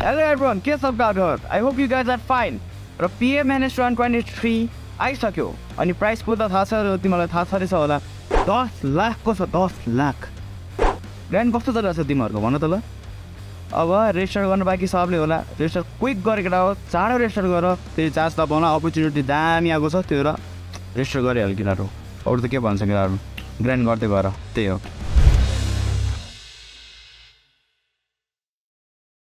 Hello everyone, के सब gout I hope you guys are fine र पिए म्यानेज वान ट्वेन्टी थ्री आइसक्यो अनि प्राइस को त थाहा छ तिमीलाई थाहा छ रहेछ होला। दस लाखको छ दस लाख। ब्रान्ड कस्तो चलिरहेको छ तिमीहरूको? भन त ल। अब रेजिस्टर गर्नु बाँकी सबले होला। रेजिस्टर क्विक गरेको हो। चाँडो रेजिस्टर गर। त्यही चार्ज दबाउन अपर्च्युनिटी दामी आएको छ। त्यो र रेजिस्टर गरिहाल्यो किराहरू अरू त के भन्छ किराहरू ग्रान्ड गर्दै गएर त्यही हो।